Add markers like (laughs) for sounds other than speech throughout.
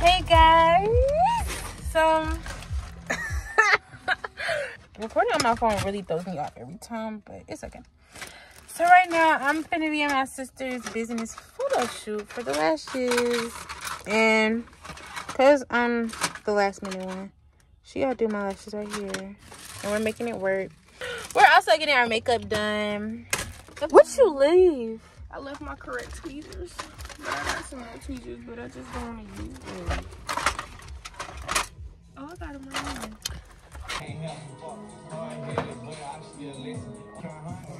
Hey guys. So (laughs) recording on my phone really throws me off every time, but it's okay. So right now I'm gonna be in my sister's business photo shoot for the lashes. And cause I'm the last minute one, she gotta do my lashes right here. And we're making it work. We're also getting our makeup done. What you leave? I left my correct tweezers. I got some more tweezers, but I just don't want to use them. Oh, I got them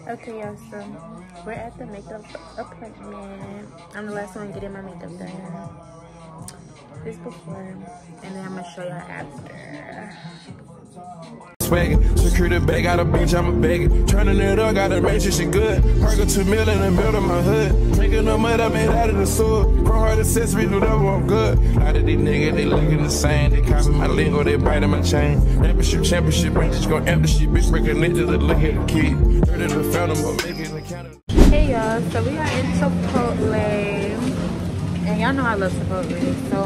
Okay, y'all, so we're at the makeup appointment. I'm the last one getting my makeup done. This before, and then I'm gonna show y'all after. Swaggin', security bag, got a bitch, I'm a bag Turning it up, gotta make sure she good. Park two mil in the middle of my hood. Drinking no mud, I made out of the sewer. Pro hard accessory, do whatever I'm good. A lot of these niggas, they looking the same. They copy my lingo, they biting my chain. Championship, championship, ain't just gon' empty shit. Bitch, breaking niggas, look at the kid. Heard of the fountain, but making the counter. Hey y'all, so we are in Chipotle. And y'all know I love Chipotle. So,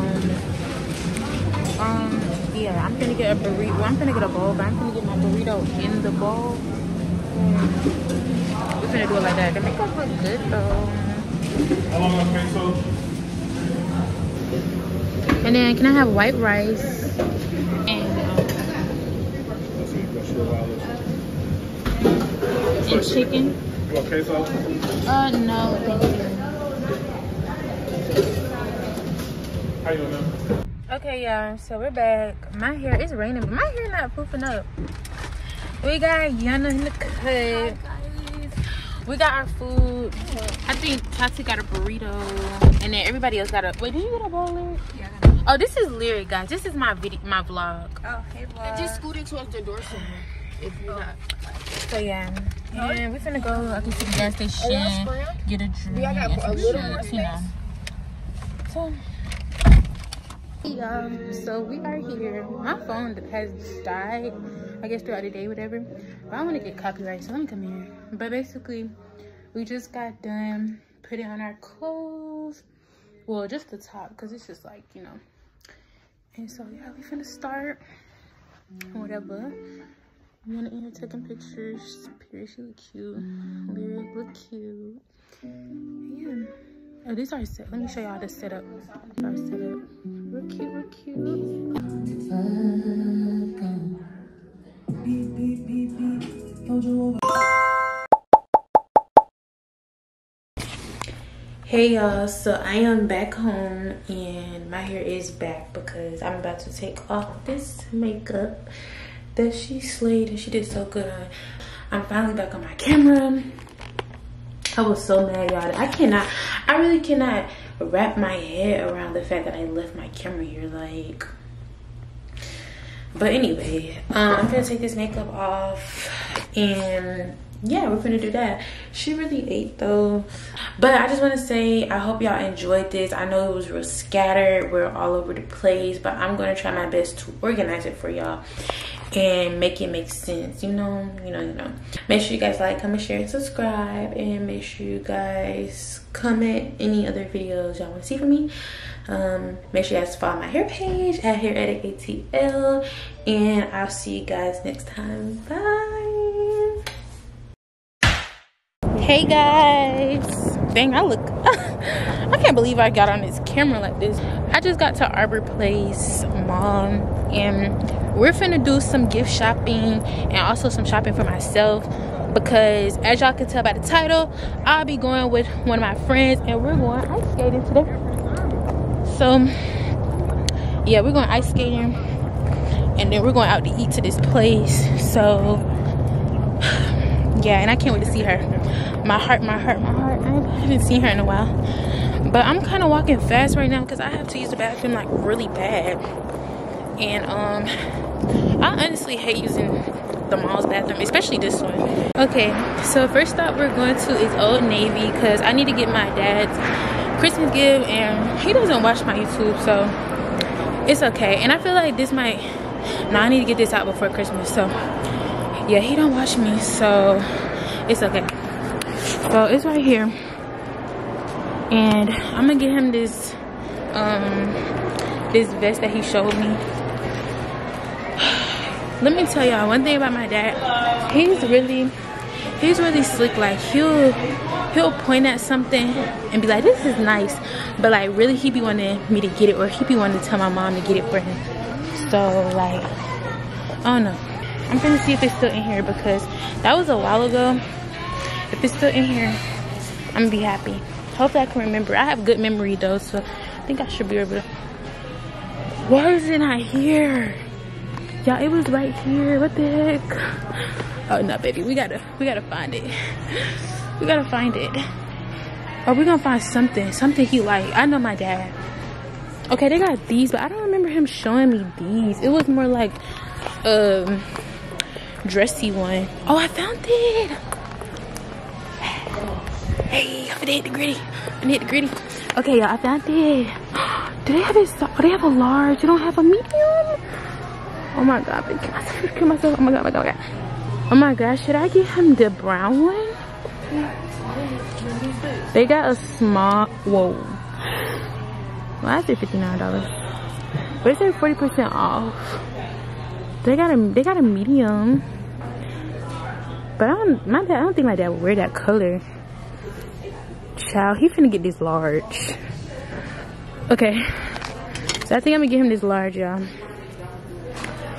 um, yeah, I'm gonna get a burrito. I'm gonna get a bowl, but I'm gonna get my burrito in the bowl. Mm. We're gonna do it like that. The makeup look good though. How long on peso? And then can I have white rice? And um, and chicken? You want queso? Uh no, thank you. How you doing Okay, y'all, so we're back. My hair is raining, but my hair not poofing up. We got Yana in the cut. We got our food. I think Tati got a burrito, and then everybody else got a. Wait, did you get a bowl, Lyric? Yeah. Oh, this is Lyric, guys. This is my video, my vlog. Oh, hey, vlog. Just scooted towards the door somewhere. If you're oh. not. So yeah, and we're gonna go. I can see the gas station, get a drink. Yeah, I got a little more chips, you So. Yeah, so we are here. My phone has died, I guess throughout the day, whatever. But I want to get copyright, so let me come here. But basically, we just got done putting on our clothes. Well, just the top, because it's just like, you know. And so, yeah, we finna start. Whatever. Rihanna in here taking pictures. Period, she look cute. Lyric look cute. Yeah. Oh, these are set. Let me show y'all the setup. These are setup. We're cute, we're cute. Hey y'all, so I am back home and my hair is back because I'm about to take off this makeup that she slayed and she did so good on. I'm finally back on my camera. I was so mad, y'all. I cannot, I really cannot wrap my head around the fact that I left my camera here. Like, but anyway, um, I'm gonna take this makeup off and yeah, we're gonna do that. She really ate though. But I just wanna say, I hope y'all enjoyed this. I know it was real scattered, we're all over the place, but I'm gonna try my best to organize it for y'all and make it make sense you know you know you know. Make sure you guys like comment share and subscribe. And make sure you guys comment any other videos y'all want to see from me. Um make sure you guys follow my hair page at hair edit atl and i'll see you guys next time. Bye. Hey guys dang i look (laughs) i can't believe i got on this camera like this. I just got to arbor place mom and we're finna do some gift shopping and also some shopping for myself because as y'all can tell by the title i'll be going with one of my friends and we're going ice skating today. So yeah we're going ice skating and then we're going out to eat to this place. So (sighs) yeah and i can't wait to see her. My heart my heart my heart i haven't seen her in a while. But i'm kind of walking fast right now because i have to use the bathroom like really bad. And um i honestly hate using the mall's bathroom especially this one. Okay so first stop we're going to is old navy because i need to get my dad's christmas gift and he doesn't watch my youtube so it's okay. And i feel like this might now i need to get this out before christmas so yeah he don't watch me so it's okay so it's right here and i'm gonna get him this um this vest that he showed me. (sighs) Let me tell y'all one thing about my dad. He's really, he's really slick. Like he'll, he'll point at something and be like, this is nice. But like really he'd be wanting me to get it or he'd be wanting to tell my mom to get it for him. So like, don't know. I'm gonna see if it's still in here because that was a while ago. If it's still in here, I'm gonna be happy. Hopefully I can remember. I have good memory though, so I think I should be able to. Why is it not here? Y'all, it was right here. What the heck? Oh no, baby, we gotta, we gotta find it. (laughs) We gotta find it. Or we gonna find something, something he like. I know my dad. Okay, they got these, but I don't remember him showing me these. It was more like, um, dressy one. Oh, I found it. Hey, I'm gonna hit the gritty. I'm gonna hit the gritty. Okay, y'all, I found it. (gasps) Do they have it? Do oh, they have a large? You don't have a medium? Oh my god, babe. Kill myself. Oh my god, oh my god, oh my god. Oh my god, should I get him the brown one? They got a small. Whoa. Well, I said $59. But it said 40% off. They got a they got a medium. But I don't my dad I don't think my dad would wear that color. Child, he finna get this large. Okay. So I think I'm gonna get him this large, y'all.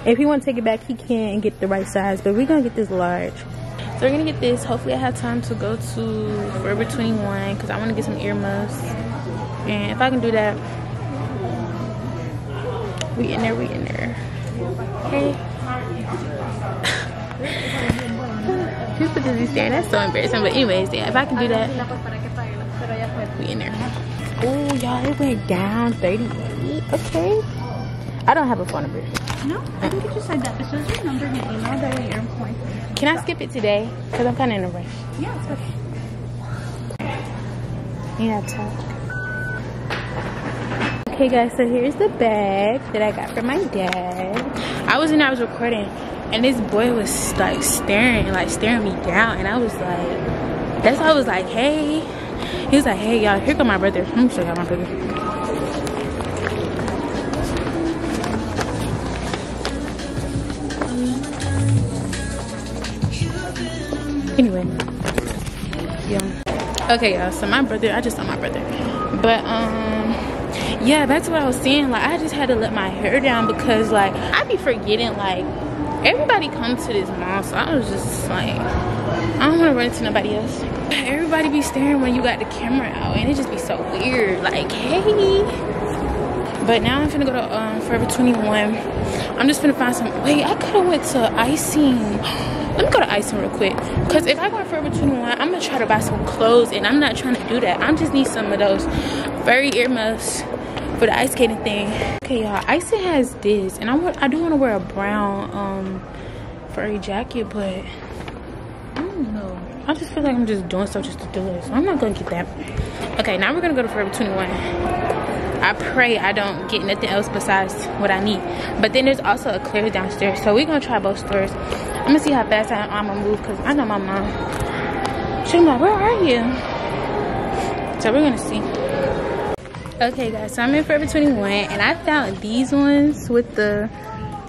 If he wanna take it back, he can and get the right size, but we're gonna get this large. So we're gonna get this. Hopefully I have time to go to Forever 21 because I wanna get some earmuffs. And if I can do that, we in there, we in there. Hey. Who's put this staring? That's so embarrassing. But anyways, yeah, if I can do that, we in there. Oh, y'all, it went down 38. Okay. I don't have a phone number. No, I think it just said that. It shows your number and email that way your point. Can I skip it today? Because I'm kind of in a rush. Yeah, it's okay. Yeah, talk. Okay, guys, so here's the bag that I got from my dad. I was in I was recording, and this boy was like staring, like staring me down, and I was like, that's why I was like, hey. He was like, hey, y'all, here come my brother. Let me show y'all my brother. Anyway, yeah. Okay, y'all. So my brother, I just saw my brother, but um, yeah. To what I was saying. Like, I just had to let my hair down because like I be forgetting like everybody comes to this mall, so I was just like, I don't want to run into nobody else. Everybody be staring when you got the camera out, and it just be so weird. Like, hey. But now I'm finna go to um, Forever 21. I'm just finna find some. Wait, I could have went to icing. Let me go to icing real quick. Cause if I go to Forever 21, I'm gonna try to buy some clothes, and I'm not trying to do that. I just need some of those furry earmuffs for the ice skating thing. Okay, y'all. Icing has this, and I want. I do want to wear a brown um furry jacket, but I don't know. I just feel like I'm just doing stuff just to do it. So I'm not gonna get that. Okay, now we're gonna go to Forever 21. I pray I don't get nothing else besides what I need. But then there's also a Claire's downstairs. So we're gonna try both stores. I'm gonna see how fast I, I'm gonna move because I know my mom. She's like, where are you? So we're gonna see. Okay guys, so I'm in Forever 21 and I found these ones with the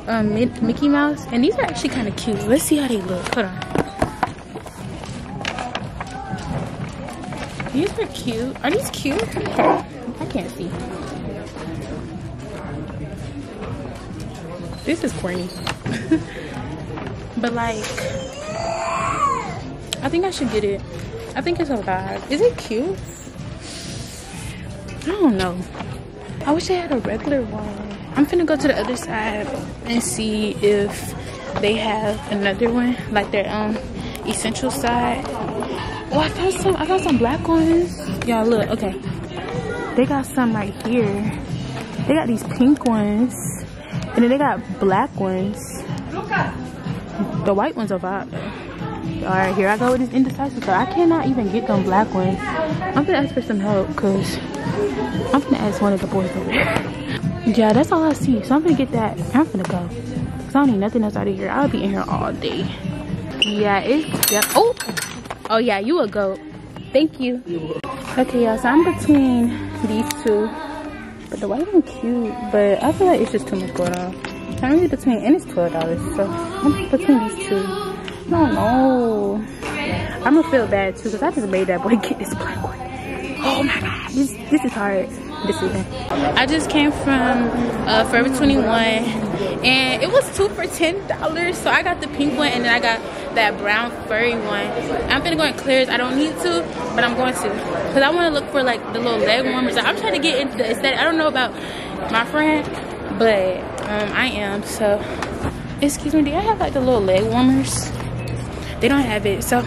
um, Mickey Mouse. And these are actually kind of cute. Let's see how they look. Hold on. These are cute. Are these cute? I can't see. This is corny. (laughs) but like, I think I should get it. I think it's a vibe. Is it cute? I don't know. I wish they had a regular one. I'm finna go to the other side and see if they have another one, like their um essential side. Oh, I found some. I got some black ones. Y'all look. Okay, they got some right here. They got these pink ones, and then they got black ones. The white ones are though. All right, here I go with this indecisive. I cannot even get them black ones. I'm gonna ask for some help because I'm gonna ask one of the boys over there. Yeah, that's all I see. So I'm gonna get that. I'm gonna go. Cause I don't need nothing else out of here. I'll be in here all day. Yeah, it's yeah. Oh, oh yeah, you a goat. Thank you. Okay, y'all. So I'm between these two, but The white one cute, but I feel like it's just too much going on. I'm really between, and it's twelve dollars, so I'm between these two. I don't know. I'm gonna feel bad too, cause I just made that boy get this black one. Oh my god, this this is hard decision. I just came from uh, Forever 21, and it was two for ten dollars. So I got the pink one, and then I got that brown furry one. I'm gonna go in Claire's. I don't need to, but I'm going to, cause I want to look for like the little leg warmers. I'm trying to get into the aesthetic. I don't know about my friend, but um, I am. So, excuse me, do I have like the little leg warmers? They don't have it. So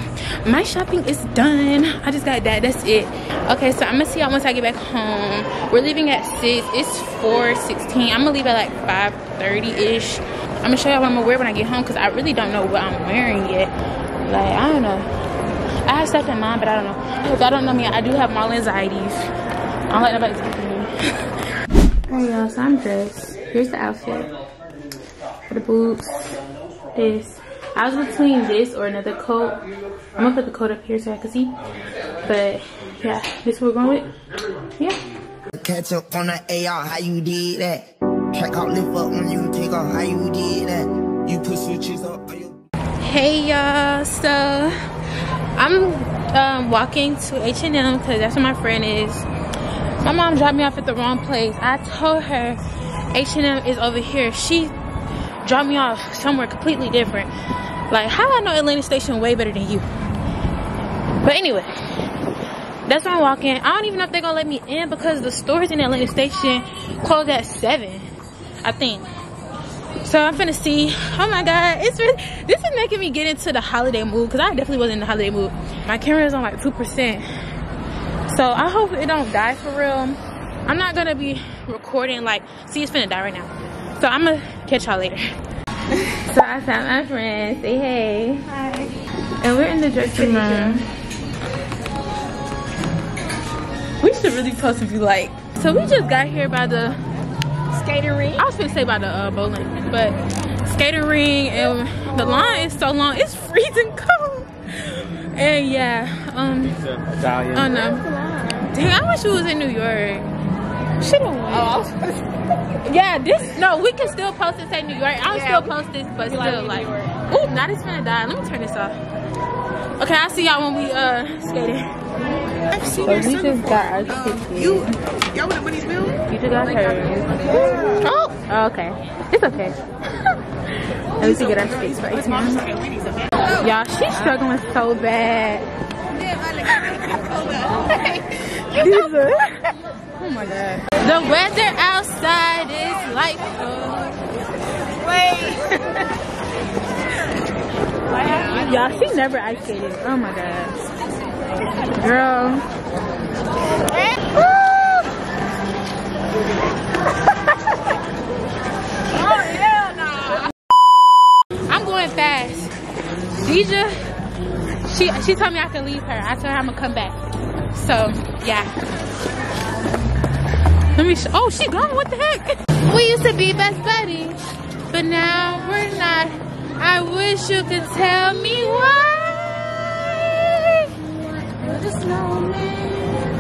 my shopping is done. I just got that. That's it. Okay, so I'm gonna see y'all once I get back home. We're leaving at six. It's 4:16. I'm gonna leave at like 5:30 ish. I'm gonna show y'all what I'm gonna wear when I get home because I really don't know what I'm wearing yet. Like I don't know. I have stuff in mind, but I don't know. If y'all don't know me, I do have mild anxieties. I don't like nobody speaking to me. (laughs) Alright, y'all. So I'm dressed. Here's the outfit. For the boots. This. I was between this or another coat. I'm gonna put the coat up here so I can see. But yeah, this what we're going with. Yeah. Catch up on the AR, how you did that? Track out, lift up when you take off, how you did that? You put switches up. Hey y'all, so I'm um, walking to H&M because that's where my friend is. My mom dropped me off at the wrong place. I told her H&M is over here. She dropped me off somewhere completely different. Like, how I know Atlantic Station way better than you? But anyway, that's why I'm walking. I don't even know if they're gonna let me in because the stores in Atlantic Station close at 7, I think. So I'm finna see. Oh my god, it's really, this is making me get into the holiday mood because I definitely wasn't in the holiday mood. My camera is on like 2%. So I hope it don't die for real. I'm not gonna be recording like, see it's finna die right now. So I'm gonna catch y'all later. (laughs) so I found my friend. Say hey. Hi. And we're in the dressing room. We should really post if you like. So we just got here by the Skating ring. I was gonna say by the uh, bowling, but skating ring and the line is so long. It's freezing cold. And yeah, um, Italian. oh no, dang, I wish we was in New York. Should have went. Oh, (laughs) Yeah, this no, we can still post it say New York. I'll Yeah, still post this, but like still in like, New York. ooh, now this gonna die. Let me turn this off. Okay, I'll see y'all when we uh skating. I've seen So your we son just before. got our Um, you, y'all went to Winnie's Mill? You just got hers. Oh, oh, okay, it's okay. (laughs) Let me see get our skates right here. Y'all, she's struggling so bad. These (laughs) are- oh my god. The weather outside is like. Oh. Wait. (laughs) Y'all, she never ice skated. Oh my god. Girl. (laughs) I'm going fast. Deja, she she told me I could leave her. I told her I'm gonna come back. So yeah. Let me. Sh oh, she gone. What the heck? We used to be best buddies, but now we're not. I wish you could tell me why. We're the snowman.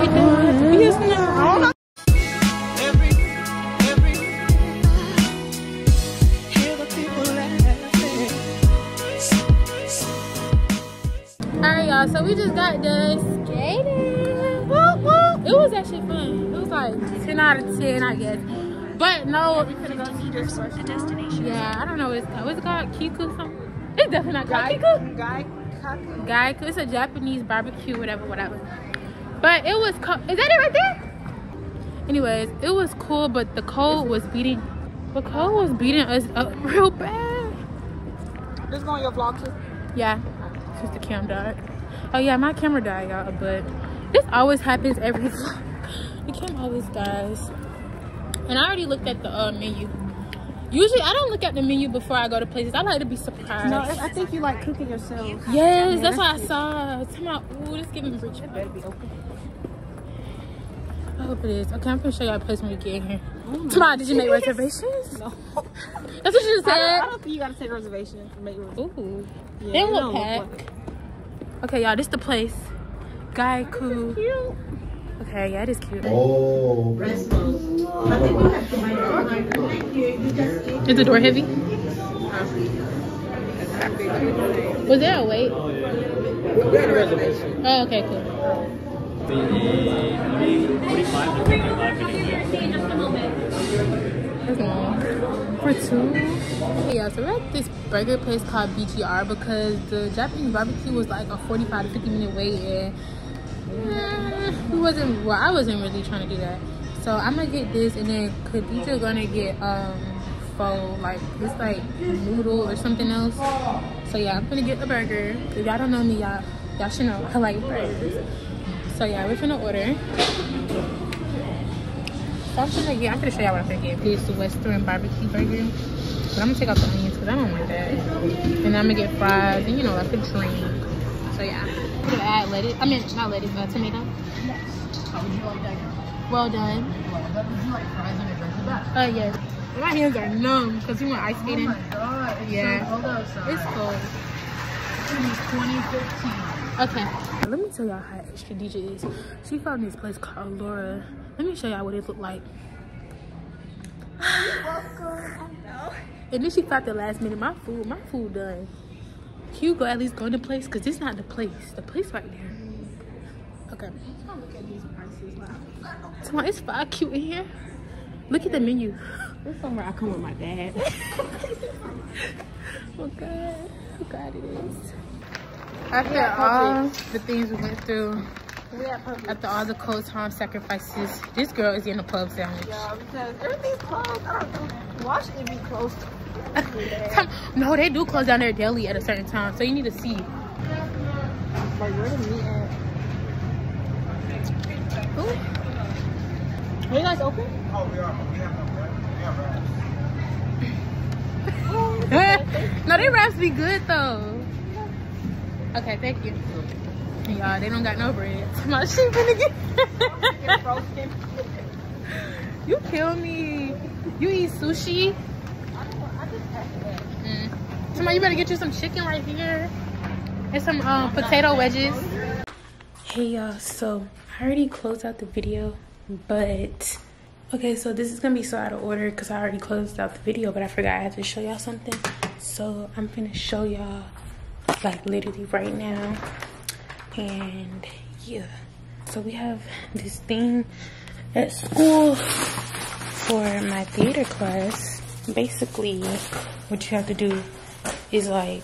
We doing. We just know. Every, every, hear the people laughing. Alright, y'all. So we just got done skating. Woo, woo. It was actually fun. It was like 10 out of 10, I guess. But no. Yeah, I don't know what it's called. What's it called? Kiku something? It's definitely not called Kiku. Guy, cock- Guy, it's a Japanese barbecue, whatever, whatever. But it was cold. Is that it right there? Anyways, it was cool, but the cold was beating. The cold was beating us up (laughs) real bad. This going your vlog too? Yeah, since the cam died. Oh yeah, my camera died, y'all. But this always happens every vlog. The cam always dies. And I already looked at the uh, menu. Usually, I don't look at the menu before I go to places. I like to be surprised. No, I think you like cooking yourself. yes, that's what I saw. Tell me, ooh, this giving rich. Better be open. I hope it is. Okay, I'm gonna show y'all a place when we get here. Tomorrow, did you make reservations? No. (laughs) That's what you I don't, I don't think you gotta take reservation to make room. Ooh. Yeah, Then we'll pack. Okay, y'all, this the place. Gyu-Kaku. Okay, Okay, yeah, it is cute. Oh. Is the door heavy? Was there a wait? Oh, okay, cool. That's. For two? Yeah, so we're at this burger place called BGR because the Japanese barbecue was like a 45 to 50 minute wait and we wasn't, well, I wasn't really trying to do that. So I'm gonna get this and then Khadija gonna get um pho, like this like noodle or something else. So yeah, I'm gonna get the burger. If y'all don't know me, y'all y'all should know I like burgers. So yeah, we're gonna order. So I'm gonna get, I'm gonna show y'all what I'm gonna get. This Western barbecue burger. But I'm gonna take out the onions because I don't like that. And I'm gonna get fries and you know, like a drink. So yeah. I'm gonna add lettuce. I mean, not lettuce, but tomato. Yes. How would you like that? Well done. Well done. Would you like fries under dress? Uh, yes. My hands are numb because we went ice skating. Oh my god. It's yeah. It's cold. Twenty fifteen. Okay. Let me tell y'all how extra DJ is. She found this place called Laura. Let me show y'all what it looked like. And then she thought the last minute, my food, my food done. Can you go at least go in the place? Because this not the place. The place right there. Okay. Come on, it's five cute in here. Look at the menu. This somewhere I come with my dad. (laughs) Oh God. Oh God, it is. After all the things we went through, after all the cold time sacrifices, this girl is in a club sandwich. Yeah, because everything's closed. I don't know. Washington be closed. Come- (laughs) no, they do close down their deli at a certain time, so you need to see. Like, where the meat at? Ooh. Are you guys open? no, (laughs) they wraps be good though. Okay, thank you. Y'all, they don't got no bread. (laughs) My sheep finna get. you kill me. You eat sushi? Somebody, you better get you some chicken right here. And some um, potato wedges. Hey y'all, so I already closed out the video, but okay, so this is gonna be so out of order because I already closed out the video, but I forgot I had to show y'all something. So I'm gonna show y'all like literally right now. And yeah, so we have this thing at school for my theater class. Basically, what you have to do is like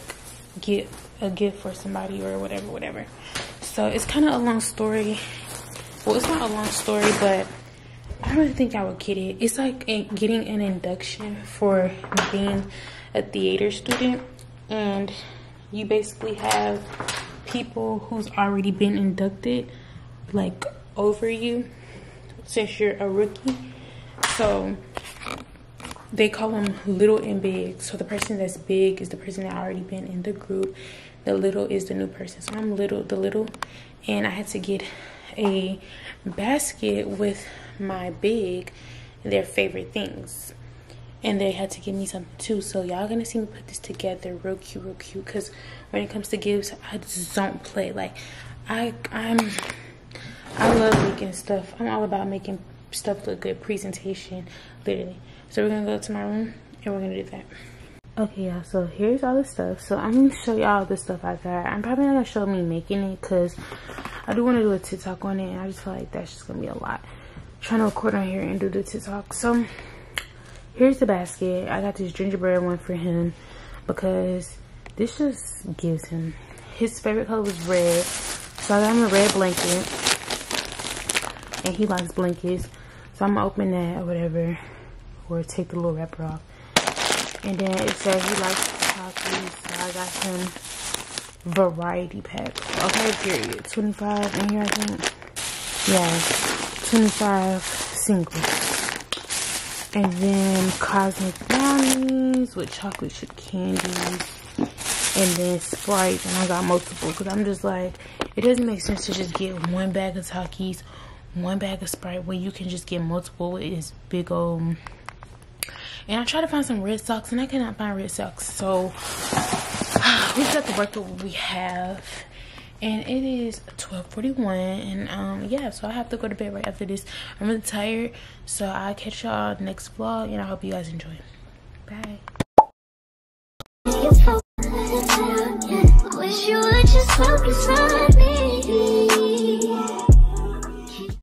get a gift for somebody or whatever, whatever. So it's kind of a long story. Well, it's not a long story, but I don't think I would get it. It's like getting an induction for being a theater student, and you basically have people who's already been inducted, like over you, since you're a rookie. So they call them little and big. So the person that's big is the person that already been in the group. The little is the new person. So I'm little, the little, and I had to get a basket with my big, their favorite things. And they had to give me something too. So y'all gonna see me put this together real cute, real cute. Cause when it comes to gifts, I just don't play. Like I I'm I love making stuff. I'm all about making stuff look good, presentation, literally. So we're gonna go to my room and we're gonna do that. Okay, y'all, so here's all the stuff. So I'm gonna show y'all the stuff I got. I'm probably not gonna show me making it because I do wanna do a TikTok on it and I just feel like that's just gonna be a lot. trying to record on here and do the TikTok. So here's the basket. I got this gingerbread one for him because this just gives him his favorite color was red. So I got him a red blanket. And he likes blankets. So I'm gonna open that or whatever. Or take the little wrapper off. And then it says he likes Takis. So I got him variety pack. Okay, period. 25 in here, I think. Yeah, 25 singles. And then cosmic brownies with chocolate chip candies. And then Sprite. And I got multiple because I'm just like, it doesn't make sense to just get one bag of Takis, one bag of Sprite when you can just get multiple this big old and I tried to find some red socks and I cannot find red socks. So (sighs) we just have to work with what we have. and it is 12:41, and um, yeah, so I have to go to bed right after this. I'm really tired, so I'll catch y'all next vlog, and I hope you guys enjoy. Bye. Wish you would just me.